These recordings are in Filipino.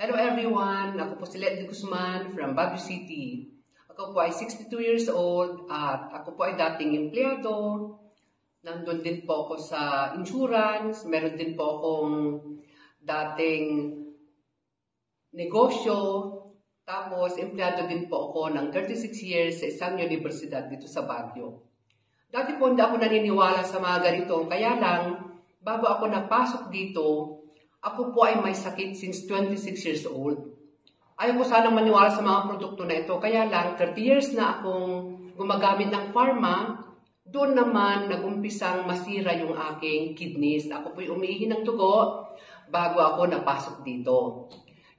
Hello everyone! Ako po si Letty Guzman from Baguio City. Ako po ay 62 years old at ako po ay dating empleyado. Nandun din po ako sa insurance. Meron din po akong dating negosyo. Tapos, empleyado din po ako ng 36 years sa isang universidad dito sa Baguio. Dati po hindi ako naniniwala sa mga ganito. Kaya lang, bago ako napasok dito, ako po ay may sakit since 26 years old. Ayaw ko sanang maniwala sa mga produkto na ito. Kaya lang, 30 years na akong gumagamit ng pharma, doon naman nagumpisang masira yung aking kidneys. Ako po'y umiihi ng dugo bago ako napasok dito.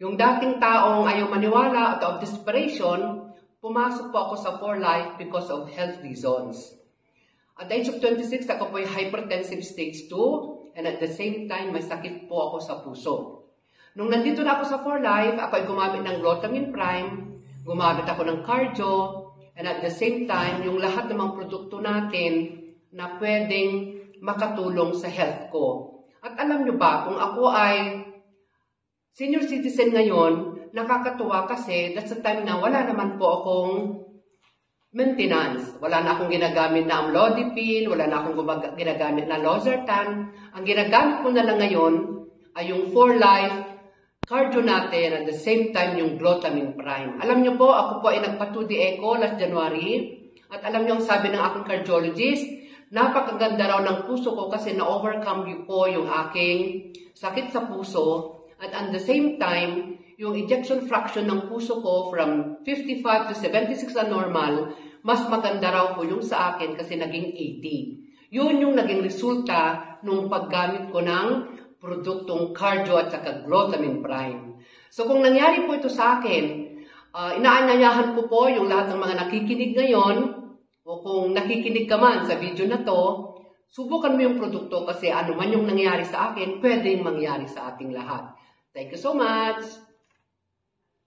Yung dating taong ayaw maniwala at of desperation, pumasok po ako sa For Life because of health reasons. At the age of 26, ako po'y hypertensive stage 2 and at the same time, may sakit po ako sa puso. Nung nandito na ako sa For Life, ako ay gumamit ng Glutamine Prime, gumamit ako ng cardio, and at the same time, yung lahat ng mga produkto natin na pwedeng makatulong sa health ko. At alam nyo ba, kung ako ay senior citizen ngayon, nakakatuwa kasi that's the time na wala naman po akong maintenance. Wala na akong ginagamit na amlodipine, wala na akong ginagamit na losartan. Ang ginagamit ko na lang ngayon ay yung for life cardio natin at the same time yung glutamine prime. Alam niyo po, ako po ay nagpa-2D echo last January at alam niyo ang sabi ng aking cardiologist, napakaganda raw ng puso ko kasi na-overcome ko yung aking sakit sa puso at at the same time, yung ejection fraction ng puso ko from 55 to 76 na normal, mas maganda raw po yung sa akin kasi naging 80. Yun yung naging resulta nung paggamit ko ng produktong cardio at saka glutamine prime. So kung nangyari po ito sa akin, uh, inaanyayahan ko po yung lahat ng mga nakikinig ngayon o kung nakikinig ka man sa video na to, subukan mo yung produkto kasi ano man yung nangyari sa akin, pwedeng mangyari sa ating lahat. Thank you so much!